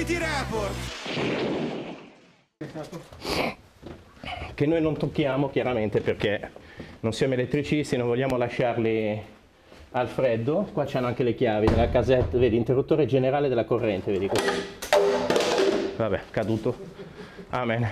City Report. Che noi non tocchiamo chiaramente perché non siamo elettricisti, non vogliamo lasciarli al freddo. Qua c'hanno anche le chiavi della casetta, vedi, interruttore generale della corrente, vedi. Vabbè, caduto. Amen.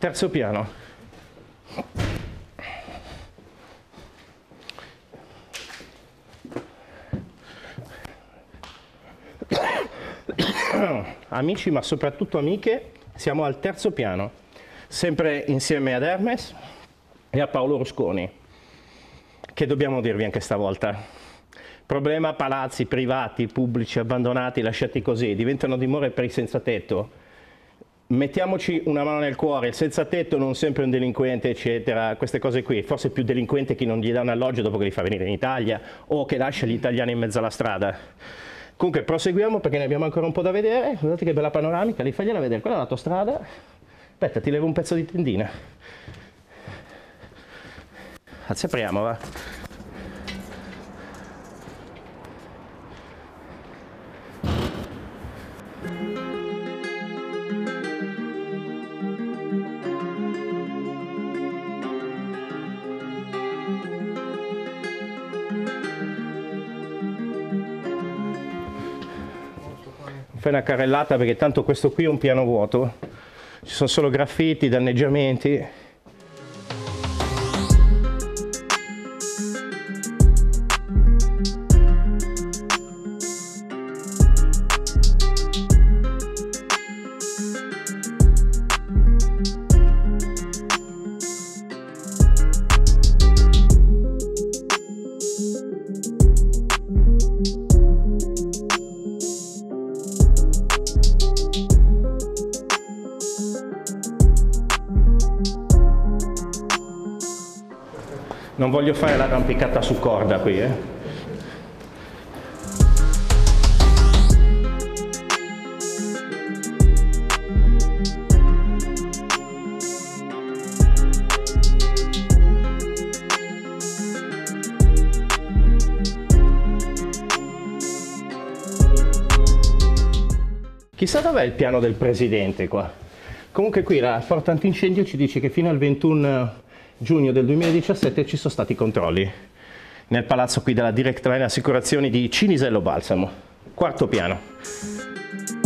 Terzo piano. Amici, ma soprattutto amiche, siamo al terzo piano, sempre insieme ad Hermes e a Paolo Rusconi. Che dobbiamo dirvi anche stavolta? Problema palazzi privati, pubblici, abbandonati, lasciati così, diventano dimore per i senza tetto mettiamoci una mano nel cuore, il senza tetto non sempre un delinquente, eccetera, queste cose qui, forse è più delinquente chi non gli dà un alloggio dopo che li fa venire in Italia o che lascia gli italiani in mezzo alla strada. Comunque proseguiamo perché ne abbiamo ancora un po' da vedere, guardate che bella panoramica, li fagliela vedere, quella è l'autostrada, aspetta ti levo un pezzo di tendina. Anzi apriamo va. Fai una carrellata perché tanto questo qui è un piano vuoto, ci sono solo graffiti, danneggiamenti. Non voglio fare l'arrampicata su corda qui, eh. Chissà dov'è il piano del presidente qua. Comunque qui la porta antincendio ci dice che fino al 21 giugno del 2017 ci sono stati controlli nel palazzo qui della Direct Line Assicurazioni di Cinisello Balsamo, quarto piano.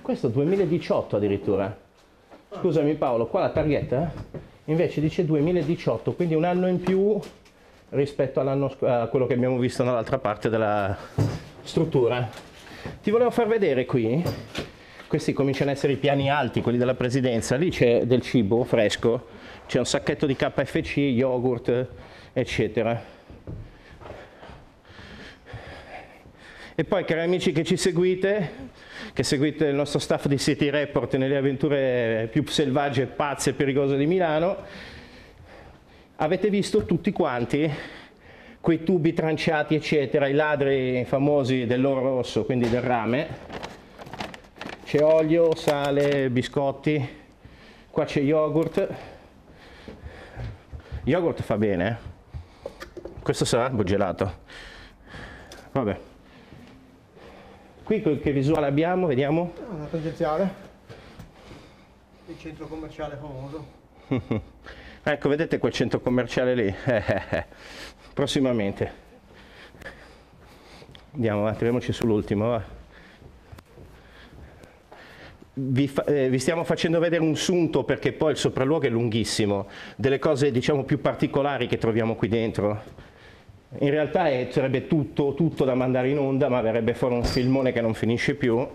Questo 2018 addirittura. Scusami Paolo, qua la targhetta invece dice 2018, quindi un anno in più rispetto a quello che abbiamo visto dall'altra parte della struttura. Ti volevo far vedere qui, questi cominciano ad essere i piani alti, quelli della presidenza, lì c'è del cibo fresco, c'è un sacchetto di KFC, yogurt, eccetera. E poi, cari amici che ci seguite, che seguite il nostro staff di City Report nelle avventure più selvagge, pazze e pericolose di Milano, avete visto tutti quanti quei tubi tranciati, eccetera, i ladri famosi dell'oro rosso, quindi del rame. C'è olio, sale, biscotti, qua c'è yogurt. Yogurt fa bene, eh? Questo sarà gelato. Vabbè. Qui che visuale abbiamo? Vediamo. Ah, una tangenziale. Il centro commerciale famoso. ecco, vedete quel centro commerciale lì? Prossimamente. Andiamo avanti, vediamoci sull'ultimo. Vi, fa, eh, vi, stiamo facendo vedere un sunto perché poi il sopralluogo è lunghissimo, delle cose diciamo più particolari che troviamo qui dentro. In realtà è, sarebbe tutto, tutto da mandare in onda, ma verrebbe fuori un filmone che non finisce più.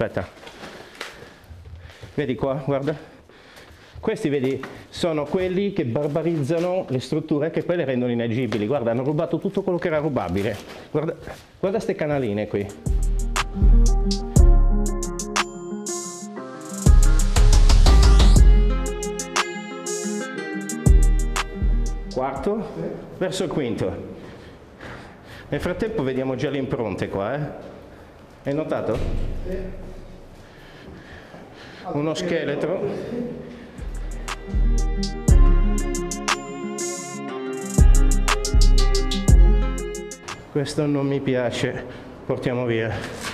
Aspetta. Vedi qua, guarda. Questi, vedi, sono quelli che barbarizzano le strutture che poi le rendono inagibili. Guarda, hanno rubato tutto quello che era rubabile. Guarda, guarda ste canaline qui. Verso il quinto. Nel frattempo vediamo già le impronte qua, eh? Hai notato? Sì. Uno scheletro. Questo non mi piace, portiamo via.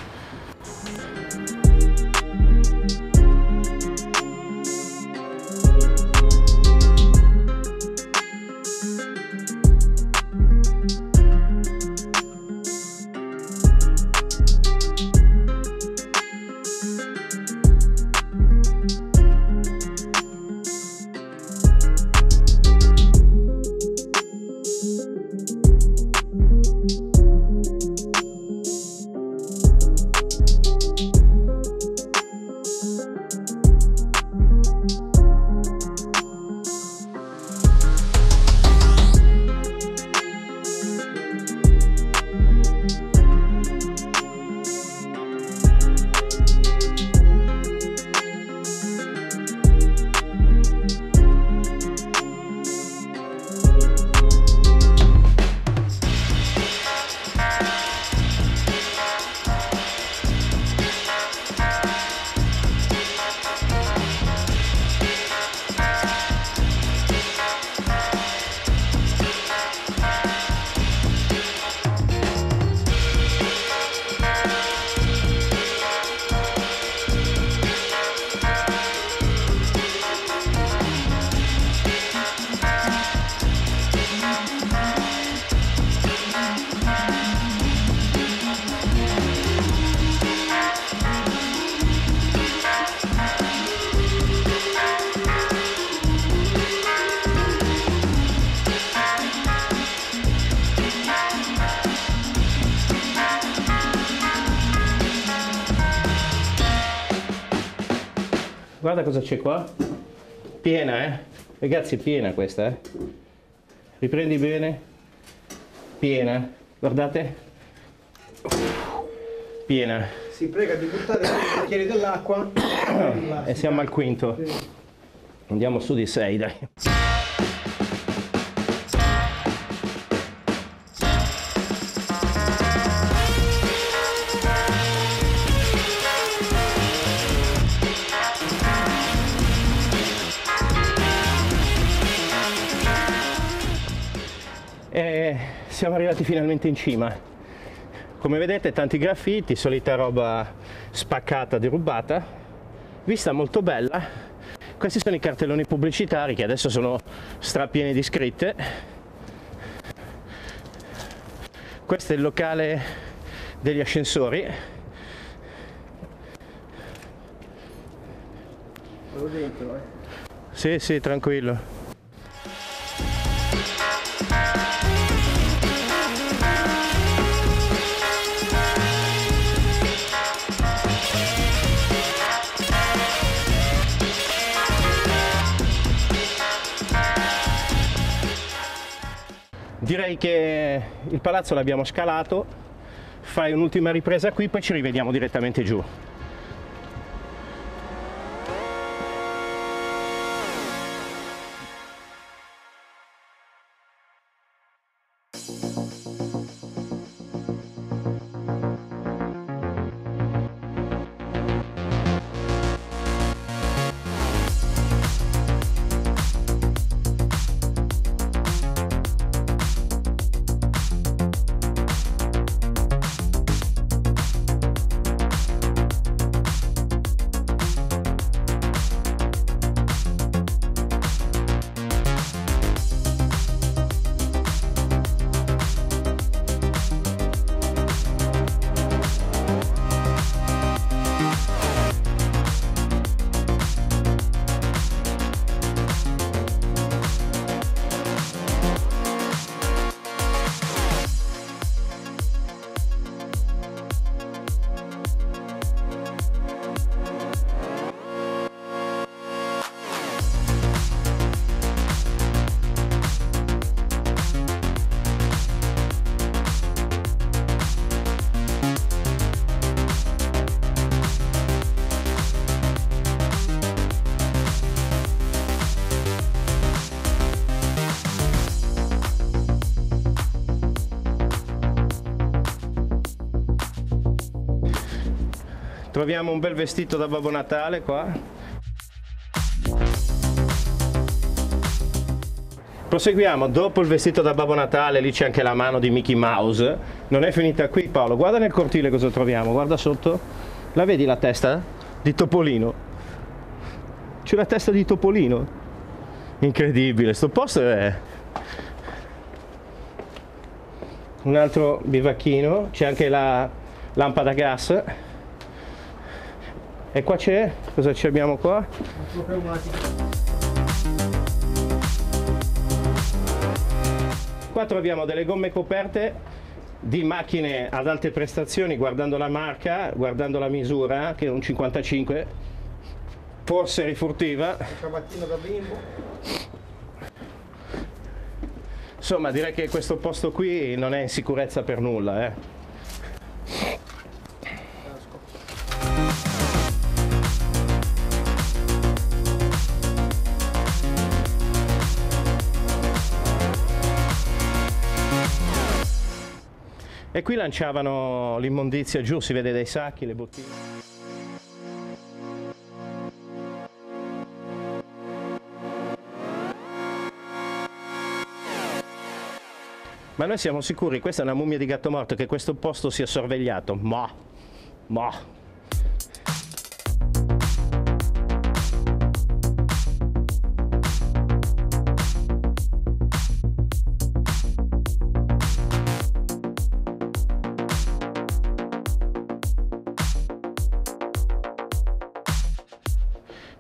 Guarda cosa c'è qua. Piena, eh? Ragazzi, piena questa, eh? Riprendi bene. Piena. Guardate. Piena. Si prega di buttare i bicchieri dell'acqua. E siamo al quinto. Andiamo su di 6, dai. E siamo arrivati finalmente in cima. Come vedete tanti graffiti, solita roba spaccata, derubata, vista molto bella. Questi sono i cartelloni pubblicitari che adesso sono strapieni di scritte. Questo è il locale degli ascensori. Vado dentro, eh. Sì, sì, tranquillo. Direi che il palazzo l'abbiamo scalato, fai un'ultima ripresa qui, poi ci rivediamo direttamente giù. Troviamo un bel vestito da Babbo Natale qua. Proseguiamo, dopo il vestito da Babbo Natale, lì c'è anche la mano di Mickey Mouse. Non è finita qui Paolo, guarda nel cortile cosa troviamo, guarda sotto. La vedi la testa di Topolino? C'è la testa di Topolino. Incredibile, sto posto è... Un altro bivacchino, c'è anche la lampada a gas. E qua c'è, cosa ci abbiamo qua? Qua troviamo delle gomme coperte di macchine ad alte prestazioni, guardando la marca, guardando la misura, che è un 55, forse rifurtiva. Insomma, direi che questo posto qui non è in sicurezza per nulla. Eh. E qui lanciavano l'immondizia giù, si vede dai sacchi, le bottiglie. Ma noi siamo sicuri, questa è una mummia di gatto morto, che questo posto sia sorvegliato? Ma, ma.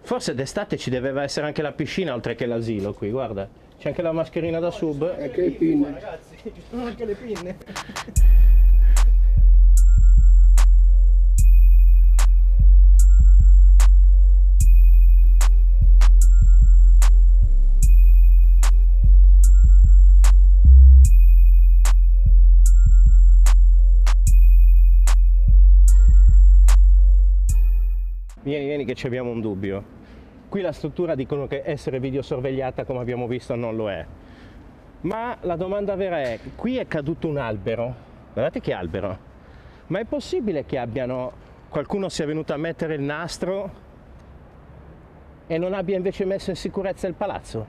Forse d'estate ci doveva essere anche la piscina oltre che l'asilo qui, guarda. C'è anche la mascherina da sub. Anche le pinne. Ragazzi, ci sono anche le pinne. Vieni, vieni che ci abbiamo un dubbio. Qui la struttura dicono che essere videosorvegliata come abbiamo visto non lo è. Ma la domanda vera è, qui è caduto un albero, guardate che albero, ma è possibile che abbiano, qualcuno sia venuto a mettere il nastro e non abbia invece messo in sicurezza il palazzo?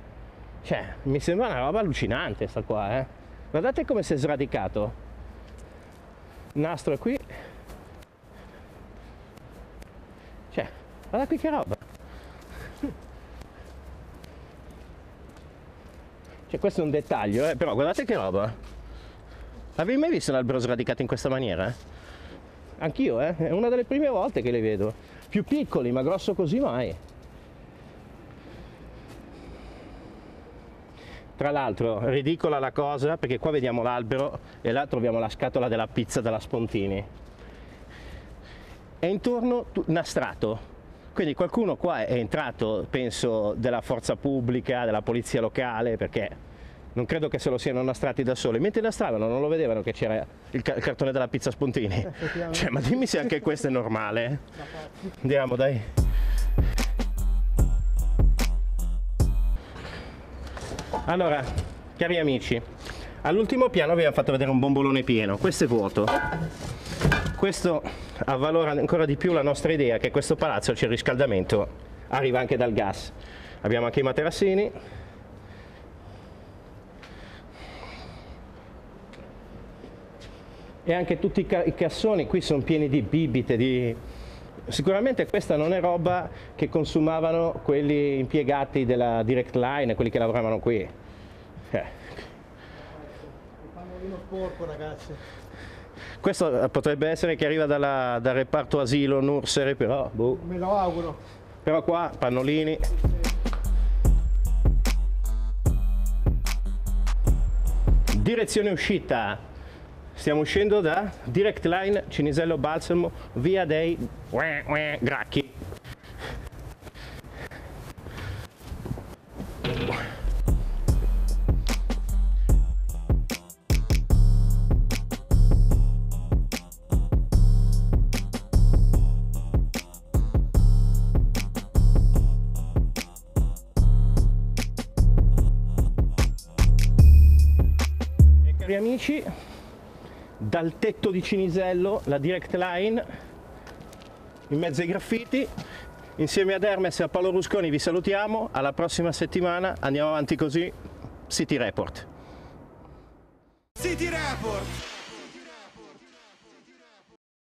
Cioè, mi sembra una roba allucinante sta qua, eh. Guardate come si è sradicato. Il nastro è qui. Cioè, guarda qui che roba. Cioè, questo è un dettaglio, eh, però guardate che roba. Avevi mai visto un albero sradicato in questa maniera? Anch'io, eh? È una delle prime volte che le vedo. Più piccoli, ma grosso così mai. Tra l'altro, ridicola la cosa, perché qua vediamo l'albero e là troviamo la scatola della pizza della Spontini. E intorno nastrato. Quindi qualcuno qua è entrato, penso, della forza pubblica, della polizia locale, perché non credo che se lo siano nastrati da soli. Mentre nastravano non lo vedevano che c'era il, ca- il cartone della pizza Spontini. effettivamente. Cioè, ma dimmi se anche questo è normale. eh. Andiamo, dai. Allora, cari amici, all'ultimo piano vi abbiamo fatto vedere un bombolone pieno, questo è vuoto. Questo avvalora ancora di più la nostra idea che questo palazzo c'è il riscaldamento, arriva anche dal gas. Abbiamo anche i materassini. E anche tutti i, ca- i cassoni qui sono pieni di bibite, di... Sicuramente questa non è roba che consumavano quelli impiegati della Direct Line, quelli che lavoravano qui. Eh. Fanno vino sporco, ragazzi. Questo eh, potrebbe essere che arriva dalla- dal reparto asilo Nursere, però, boh. Me lo auguro. però qua pannolini. Direzione uscita. Stiamo uscendo da Direct Line Cinisello Balsamo via dei Gracchi. Amici, dal tetto di Cinisello, la Direct Line, in mezzo ai graffiti, insieme ad Hermes e a Paolo Rusconi vi salutiamo, alla prossima settimana, andiamo avanti così, City Report. City Report